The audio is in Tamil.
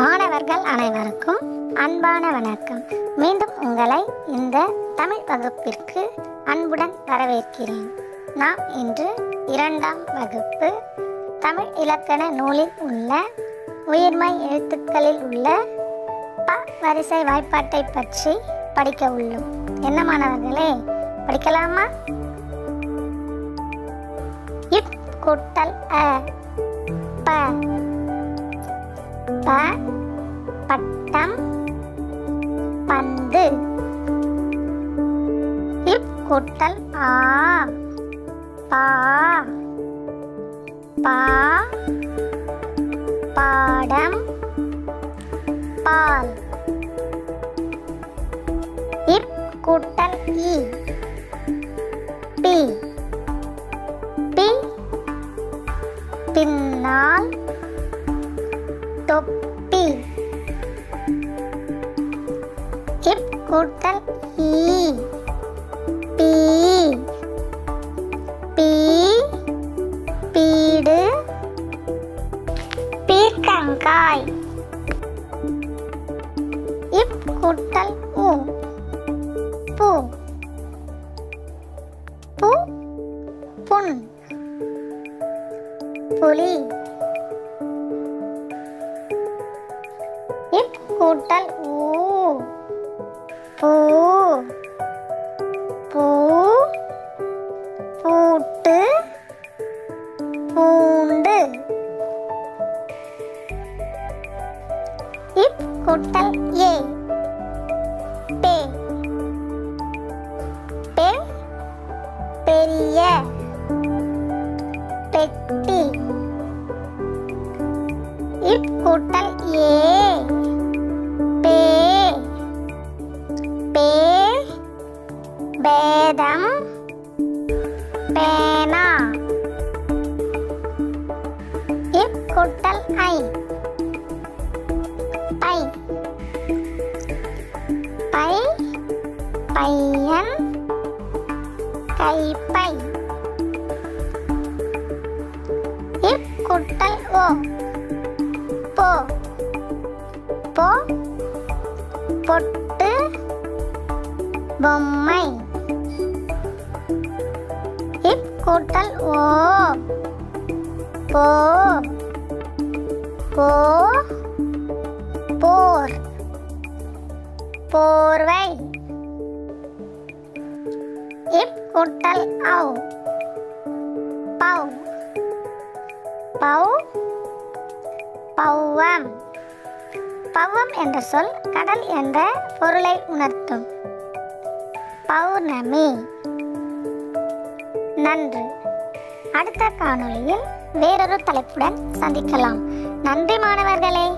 மாணவர்கள் அனைவருக்கும் அன்பான வணக்கம். மீண்டும் உங்களை இந்த தமிழ் வகுப்பிற்கு அன்புடன் வரவேற்கிறேன். நாம் இன்று இரண்டாம் வகுப்பு தமிழ் இலக்கண நூலில் உள்ள உயிர்மை எழுத்துக்களில் உள்ள ப வரிசை வாய்ப்பாட்டை பற்றி படிக்க உள்ளோம். என்ன மாணவர்களே படிக்கலாமா? இப் கூட்டல் அ ப ப பட்டம் பந்து. இப் கூட்டல் ஆ பா பா பாடம் பால். இப் கூட்டல் இ பி. பி பின்னால் தொப்பி. இப் கூட்டல் ஈ பீ பீ பீடு. பீர்க்கங்காய். இப் கூட்டல் ஊ பூ. பூ புண். புலி. கூட்டல் ஊ. பூ. பூ. பூட்டு. பூண்டு. இப் கூட்டல் ஏ. பே. பே. பெரிய. பெட்டி. இப் கூட்டல் ஏ. பே பேதம் பேனா இப் கூட்டல் ஐ பை பை பையன் கைப்பை இப் கூட்டல் ஓ போ போ பொட்டு பொம்மை. இப் கூட்டல் ஓ. போ. போ. போர். போர்வை. இப் கூட்டல் ஔ. பௌ. பௌ. பௌவம். பௌவம் என்ற சொல் கடல் என்ற பொருளை உணர்த்தும். பௌர்ணமி. நன்று. அடுத்த காணொளியில் வேறொரு தலைப்புடன் சந்திக்கலாம். நன்றி மாணவர்களே.